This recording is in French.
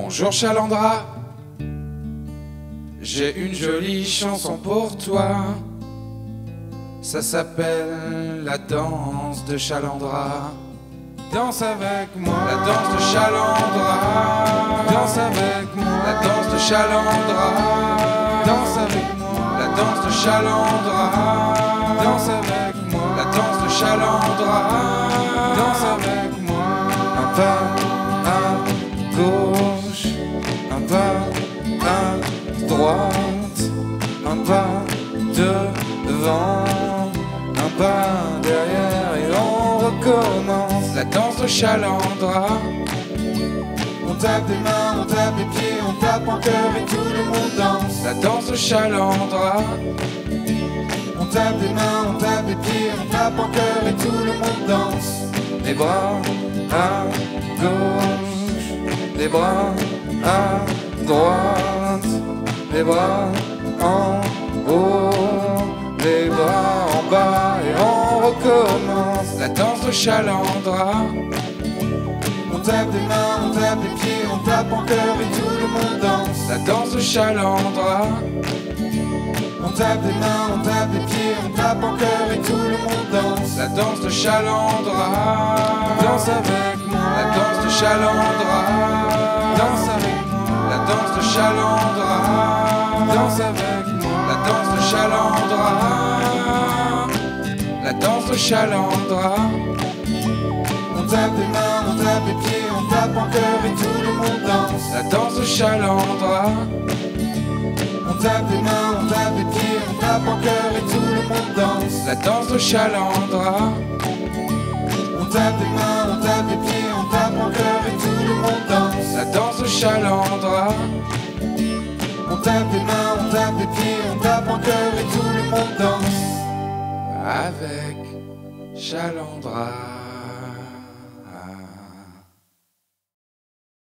Bonjour Chalandra, j'ai une jolie chanson pour toi. Ça s'appelle la danse de Chalandra. Danse avec moi, la danse de Chalandra. Danse avec moi, la danse de Chalandra. Danse avec moi, la danse de Chalandra. Danse avec moi, la danse de Chalandra. Danse avec moi, un pas à gauche, un pas à droite, un pas devant, un pas derrière et on recommence la danse de Chalandra. On tape des mains, on tape des pieds, on tape en cœur et tout le monde danse. La danse de Chalandra. On tape des mains, on tape des pieds, on tape en cœur et tout le monde danse. Les bras à gauche, les bras à droite, les bras en haut, les bras en bas et on recommence. La danse de Chalandra. On tape des mains, on tape des pieds, on tape en cœur et tout le monde danse. La danse de Chalandra. On tape des mains, on tape des pieds, on tape en cœur et tout le monde danse. La danse de Chalandra. Danse avec moi. La danse de Chalandra. De Chalandra. Danse avec moi. La danse de Chalandra. La danse de Chalandra. On tape des mains, on tape des pieds, on tape en cœur et tout le monde danse. La danse de Chalandra. On tape des mains, on tape des pieds, on tape en cœur et tout le monde danse. La danse de Chalandra. On tape des mains, on tape des pieds, tape des mains, on tape des pieds, on tape en cœur et tout le monde danse. Avec Chalandra.